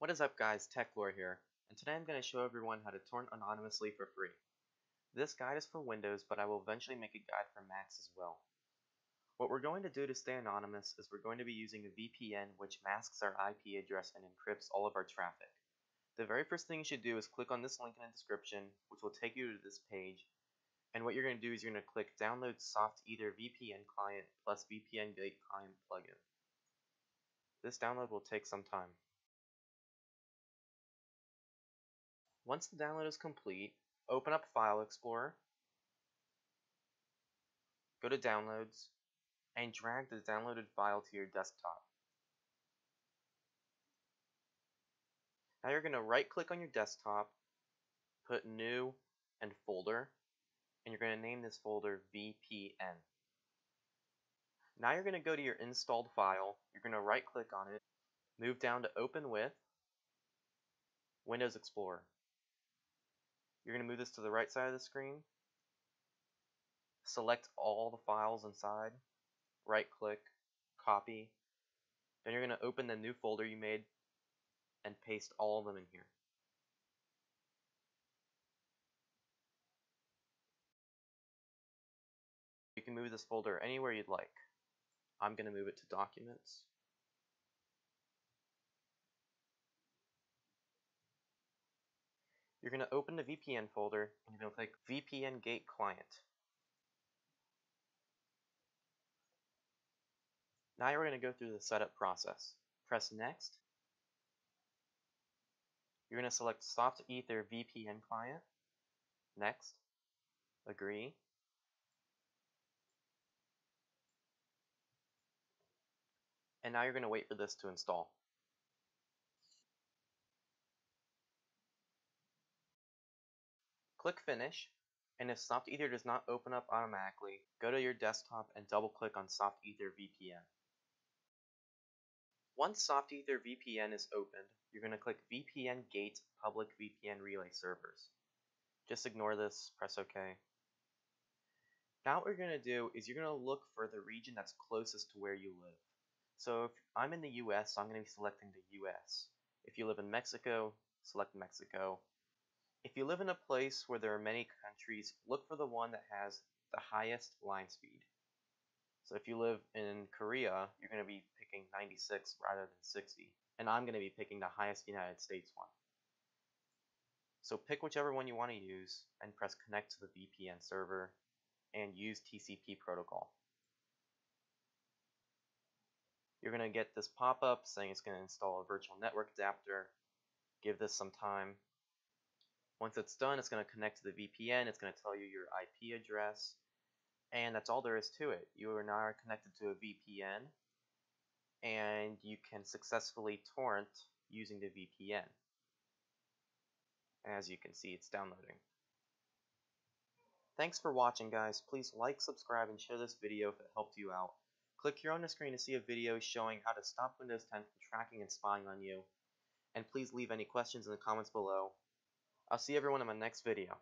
What is up guys, TechLore here, and today I'm going to show everyone how to torrent anonymously for free. This guide is for Windows, but I will eventually make a guide for Macs as well. What we're going to do to stay anonymous is we're going to be using a VPN which masks our IP address and encrypts all of our traffic. The very first thing you should do is click on this link in the description, which will take you to this page, and what you're going to do is you're going to click download SoftEther VPN client plus VPN gate client plugin. This download will take some time. Once the download is complete, open up File Explorer, go to Downloads, and drag the downloaded file to your desktop. Now you're going to right click on your desktop, put New and Folder, and you're going to name this folder VPN. Now you're going to go to your installed file, you're going to right click on it, move down to Open With, Windows Explorer. You're going to move this to the right side of the screen, select all the files inside, right click, copy, then you're going to open the new folder you made and paste all of them in here. You can move this folder anywhere you'd like. I'm going to move it to Documents. You're going to open the VPN folder and you're going to click VPN Gate Client. Now you're going to go through the setup process. Press Next. You're going to select SoftEther VPN Client. Next. Agree. And now you're going to wait for this to install. Click Finish, and if SoftEther does not open up automatically, go to your desktop and double click on SoftEther VPN. Once SoftEther VPN is opened, you're going to click VPN Gate Public VPN Relay Servers. Just ignore this, press OK. Now what you're going to do is you're going to look for the region that's closest to where you live. So if I'm in the US, so I'm going to be selecting the US. If you live in Mexico, select Mexico. If you live in a place where there are many countries, look for the one that has the highest line speed. So if you live in Korea, you're going to be picking 96 rather than 60. And I'm going to be picking the highest United States one. So pick whichever one you want to use and press connect to the VPN server and use TCP protocol. You're going to get this pop-up saying it's going to install a virtual network adapter. Give this some time. Once it's done, it's going to connect to the VPN. It's going to tell you your IP address. And that's all there is to it. You are now connected to a VPN. And you can successfully torrent using the VPN. As you can see, it's downloading. Thanks for watching, guys. Please like, subscribe, and share this video if it helped you out. Click here on the screen to see a video showing how to stop Windows 10 from tracking and spying on you. And please leave any questions in the comments below. I'll see everyone in my next video.